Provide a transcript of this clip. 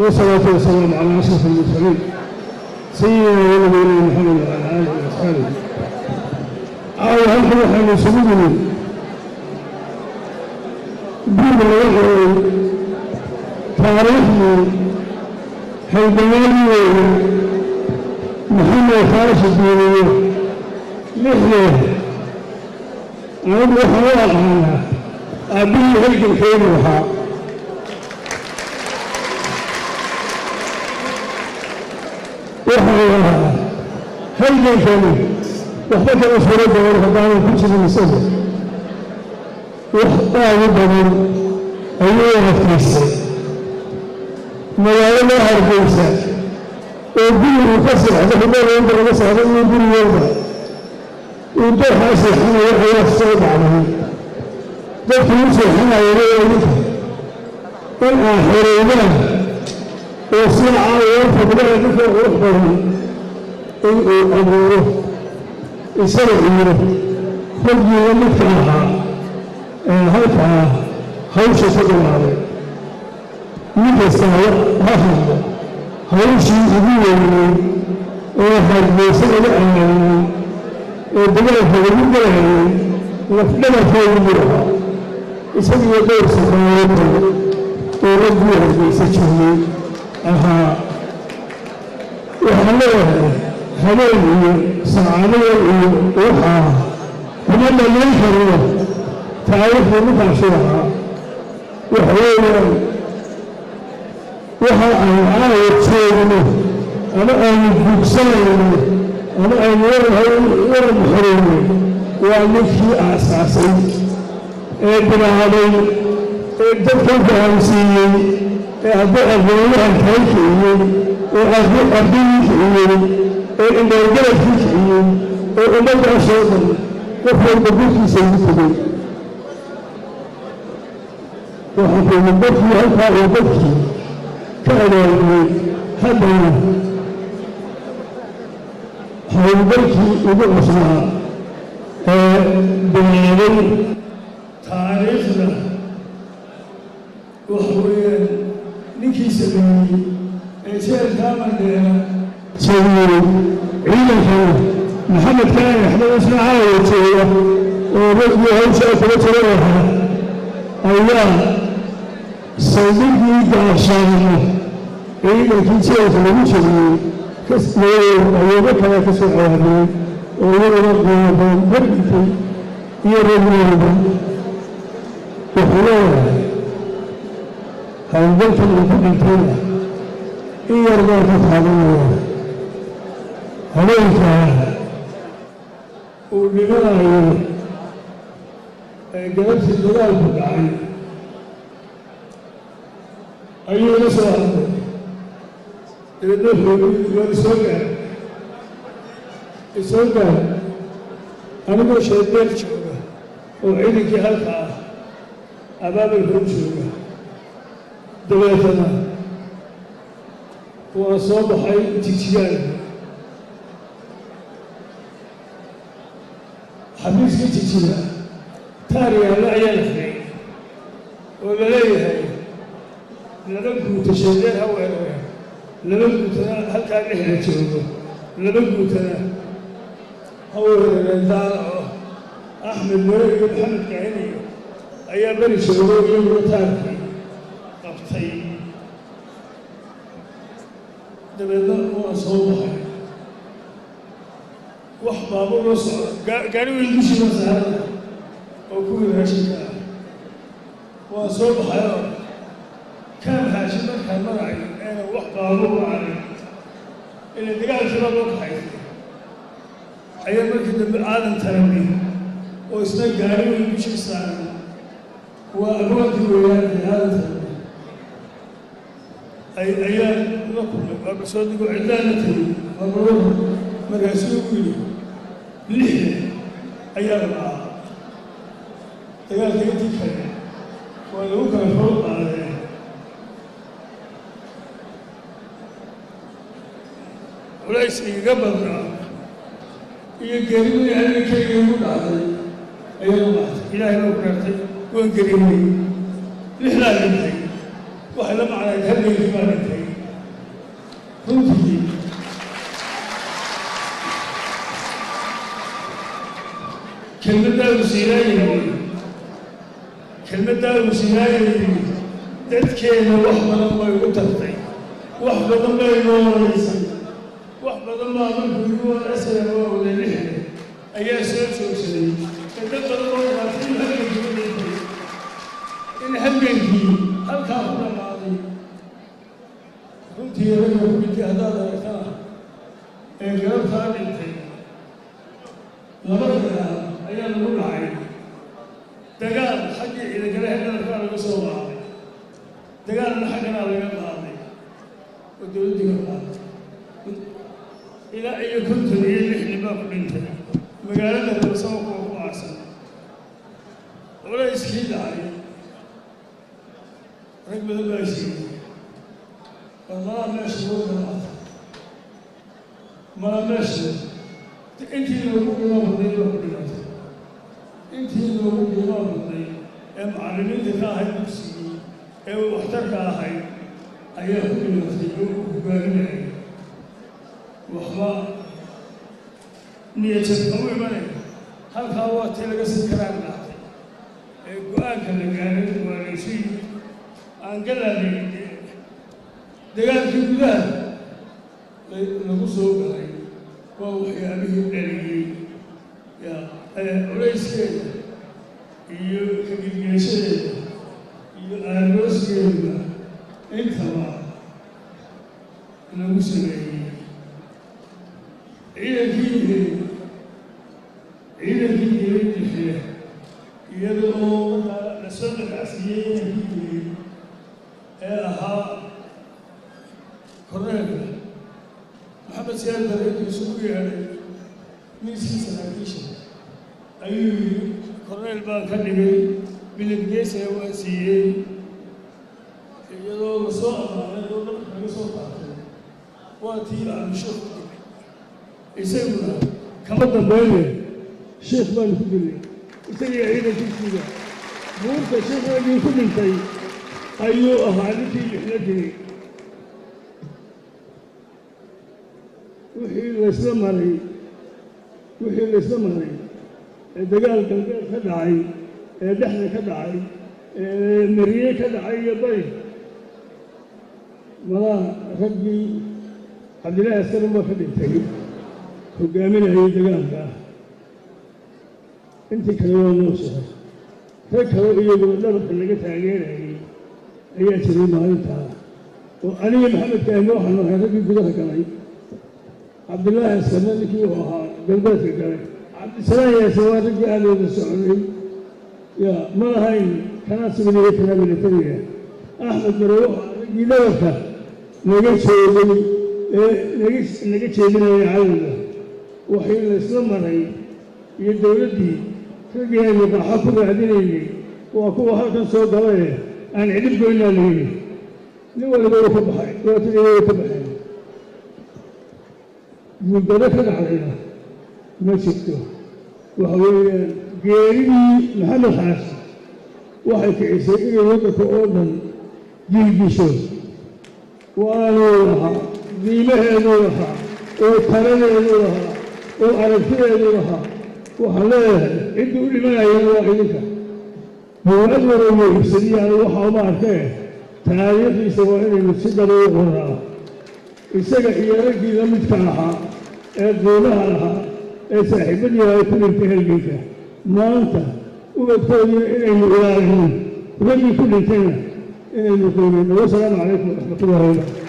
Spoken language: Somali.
والصلاة والسلام على أشرف المرسلين سيدنا ونبينا محمد وعلى آله وأصحابه عاوي هلكم waxaynu isugu nimid guriga laga qoray taariikhdii haydamaaliyeeda maxamed faarashi diiniye lixdeed anigu waxaan u aqaanaa aabbihii halgankeenu ahaa waxaan ahaa halgankani waxba kama furo badan haddaanu ku jirin isaga wax aad u badan ayuu adkaystay magaalada hargeysa oo gurigu ka seexda hudhooda laga saaro iyo gurigooda uu dooxaa seexanayo ayaa soo dhacday dadkii u seexanayana idinka in aan xoreydaan oo sida caawiya fadlaha ninka qurux badan in uu abuuro isaga iyo raggiiga midka ahaa ee halkaa hawsha ku bilaabay nin kastaa ha hadlo hawshii ugu weynay ee hargeysa laga aayay ee dagaalka lagu galayay lafdhabarkoodu muraha isagiyo dhowr safaaradda oo raggii hargeysa joogay ahaa waxaan leeyahay habeen iyo saacadada iyo waxaa kuma dhammayn karo taariikhdii ninkaasi ahaa waxa weeyaan waxa aynu caawa joogno ama aynu gugsanayno ama aynu waran xoreyno waa ninkii aasaasay ee bilaabay ee dadka fahamsiiyey ee hadda aqoonyahan kala kiciyey ee ardayii kiciyey ee indhoorgaladkii kiciyey ee ummaddaasoo dhan qof walba gurkiisa ugu tegey. Waxaan keeni dadkii halkaa iyo dadkii ka abaabiyey haddana howlgalkii ugu cusnaa ee bilaabay taariikhda. Weeyaan ninkii sameeyey ee ciidankana maxamed kaani axmed isna caawa jooga oo raggii hawshaa kula ahaa ayaa saldhiggii gaashaamo ciidankii jeelka lagu jebiyey ayuuga kale ka soo oo qiimabadan ragdhintay iyo ragweyba wuxuu leeyahay uu ku dhintayna in yar baan ka taabanaya habeenkaa uu dhimanayo ee galabtii dagaalku dhacay ayuu la soo hadlay dabeedna isoo gaar isoo gaar. Anigoo sheedeer jooga oo ciidankii halka ah abaabalka u jooga dabeetana waa soo baxay jijiyaal xabiiskii jijiya taar yaalla ayaa figay oo la leeyahay laba guuta sheedeer ha weerare laba guutana halkaa dhexda joogo laba guutana ha weerareen daalaco axmed mere iyo maxamed kaciniyo ayaa beri joogo iyaguna taarkii qabtay dabeedna waa soo baxay wax baabuur la socda gaari weyn dushiiba saarada oo kuwii raashinka ah waa soo baxayoo kaan raashin markaa maracay eena wax baabuur macarin ila dagaalkiiba loo kaxaysay ayaa markii dambe aadan taranay oo isna gaari weyn dushii saaran waa aboonkii weyaanay aadan taranay ayaa la kulmay waa basoo digo cidlaana tegey baabuurada markaasuu ugu yidhi lixda ayaa la kale waa lagu kala qaadeen culays igaga badnaa iyo geeridii halgankeyga igu dhacday ayaa u dhactay ilaahay baa waan geriynay lixdaa la macnayd halgeedii baan intay runtii kelmaddaa wasiiraayay kelmaddaa wasiiraayay dadkeena wax badan bay ugu tartay wax badan bay noolaysay wax badan baa markuu igu asra waa wadanixle ayaa soo joogsaday dad badan oo dhaatin halgeedii in halgeedkii garabtaa dhintay laba dagaal ayaa lagu dhacay dagaal xaggii ciidagale hedarkaa laga soo qaaday dagaalna xagganaa laga qaaday oo dowladdii ka qaaday ilaa iyo konton iyo lixdan baa ku dhintay magaalada rabasaba kuwa ku aarsan culayskii dhacay rag badan baa siiyey war malaa meesha loo galaata malaa meesha intii loogu qiimaa badnay baa ku dhimatay intii loogu qiimaa badnay ee macallimiinta ka ahayd dugsigii ee waxtarka ahayd ayaa ku dhimatay oo u hogaaminayay waxba niyajab kama imanay halkaa waa tii laga sii karaan dhacday ee go'aanka la gaaray waa laysu yimid aan galaadaynin dagaalkii gudaha lagu soo galay waxyaabihii dhaliyey culayskeeda iyo kagilgeeshadeeda iyo aarooskeeda intaba lagu sameeyey ciidankii ciidankii gelin dixile iyada oo markaa la soo dhaqacsiiyey ciidankii gelin ee ahaa korneelka maxamed siyaad dareetu isugu yeedhay miiskii saraakiisha ayuu yidhi korneel baan ka dhigay bilibgeesaya waan siiyey iyadoo la soo ammaanay oo dhanka laga soo qaatay waa tii aanu sheekh ku dilay isaguna kama dambayne sheekh baanu ku dilay isagiyo ciidankiisiiba buurta sheekheedii ku dhintay ayuu ahaa ninkii lixla dilay wixii laysla maray wixii laysla maray ee dagaal galbeed ka dhacay ee dhexda ka dhacay ee mariye ka dhacay iyo bari malaa raggii cabdillaahi askaran baa ka dhintay hogaaminayay dagaalka. Intii kale waa noo socay rag kale iyaguna dhabarka laga taageerayay ayaa jiray maalintaa oo aniga maxamed kaahime waxaan nahay raggii gudaha galay. Cabdillaahi askarna ninkii uu ahaa galbeedka galay cabdisalaam yaase waa raggii aadooda soconay ya ma lahayn kanaa sibiliga kanaa militariga axmed mare waxaa raggii dhabarka naga jeeday ee naga jeedinaya cadowga waxay laysla maray iyo dowladdii raggii aynu raaxo ku raadinaynay waa kuwa halkan soo galae aan cidhib goynaa layidhi nin waliba uu ka baxay dhibaatadii way ka baxeen. Guuldaro ka dhacdayna ma jirto. Waxa weeyaan geeridii maxamed xaashi waxay kicisay inay waddanka oo dhan jilgisho waanuu lahaa diimaheeduu lahaa oo taladeeduu lahaa oo aragtideeduu lahaa waxaan leeyahay cidda u dhimanayana waa idinka. Buucad warowma ibsadiyaan waxa uma arkee taariikhdiisa waa inaynu si dhaba u qoraa isaga iyo raggii la midka ahaa ee qiimaha lahaa ee saaxiibadii ay ku dhintay halganka maanta ubadkoodiina inaynu ilaalino raggii ku dhintayna inaynu qiimayno wasalaamu calaykum waraxmatullahi wabarakatu